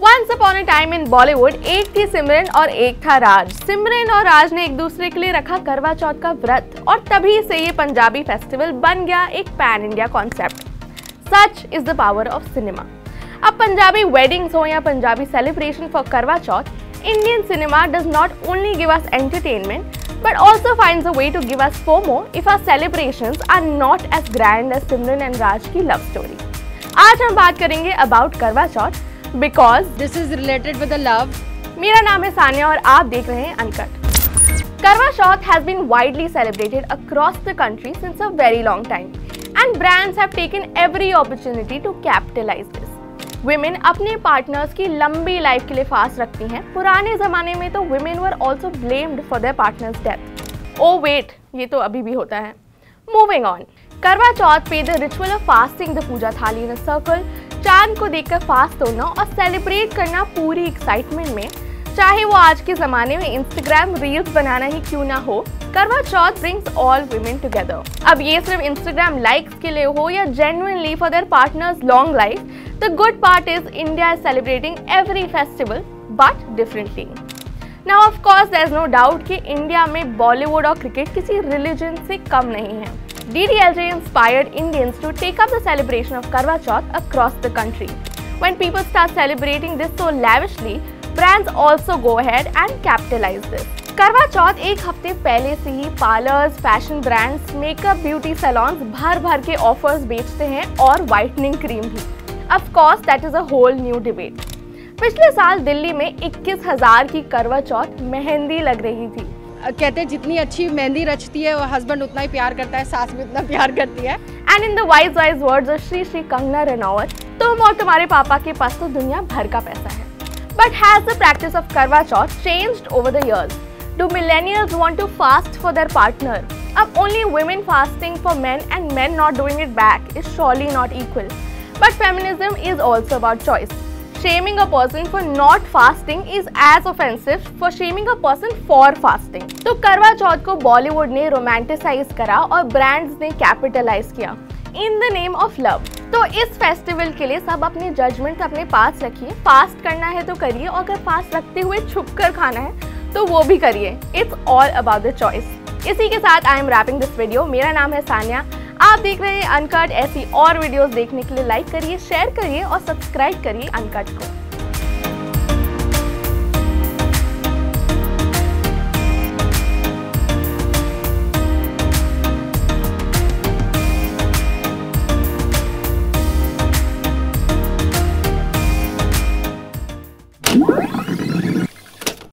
Once upon a time in Bollywood एक थी सिमरन और एक था राज। सिमरन और राज ने एक दूसरे के लिए रखा करवा चौथ का व्रत, और तभी से ये पंजाबी फेस्टिवल बन गया एक pan India concept such is the power of cinema अब पंजाबी वेडिंग्स हो या Punjabi celebration for Karva Chauth Indian cinema does not only give us entertainment but also finds a way to give us FOMO if our celebrations are not as grand as Simran and Raj की love story. आज हम बात करेंगे about Karva Chauth because this is related with love मेरा नाम है सानिया और आप देख रहे हैं uncut Karva Chauth has been widely celebrated across the country since a very long time and brands have taken every opportunity to capitalize this women अपने partners की लंबी लाइफ के लिए फास्ट रखती हैं। पुराने जमाने में तो women were also blamed for their partners death oh wait ये तो अभी भी होता है। मूविंग ऑन करवा चौथ पे the ritual of fasting the puja thali in a circle चाँद को देखकर फास्ट होना और सेलिब्रेट करना पूरी एक्साइटमेंट में। चाहे वो आज के ज़माने में इंस्टाग्राम रील्स बनाना ही क्यों ना हो, Karva Chauth brings all women together अब ये सिर्फ़ इंस्टाग्राम लाइक्स के लिए हो या genuinely for their partners long life the good part is India is celebrating every festival but differently now of course there is no doubt कि India में बॉलीवुड और क्रिकेट किसी रिलीजन से कम नहीं है। DDLJ inspired Indians to take up the celebration of Karwa Chauth across the country. When people start celebrating this so lavishly, brands also go ahead and capitalize this. करवा चौथ एक हफ़्ते पहले से ही parlours fashion brands makeup beauty salons भर भर के offers बेचते हैं और वाइटनिंग क्रीम भी of course that is a whole new debate पिछले साल दिल्ली में 21,000 की करवा चौथ मेहंदी लग रही थी कहते हैं, जितनी अच्छी मेहंदी रचती है हस्बैंड उतना ही प्यार करता है, सास भी उतना प्यार करती है। And in the wise wise words of Shri Shri Kangana Ranaut तुम और तुम्हारे पापा के पास तो दुनिया भर का पैसा है। But has the practice of Karva Chauth changed over the years do millennials want to fast for their partner अब only women fasting for men and men not doing it back is surely not equal but feminism is also about choice shaming a person for not fasting is as offensive for shaming a person for fasting. तो करवा चौथ को बॉलीवुड ने romanticise करा और brands ने capitalize किया. In the name of love तो इस फेस्टिवल के लिए सब अपने जजमेंट अपने पास रखिए. फास्ट करना है तो करिए और अगर फास्ट रखते हुए छुप कर खाना है तो वो भी करिए. It's all about the choice इसी के साथ I am wrapping this video मेरा नाम है सानिया. आप देख रहे हैं अनकट ऐसी और वीडियोस देखने के लिए लाइक करिए शेयर करिए और सब्सक्राइब करिए अनकट को।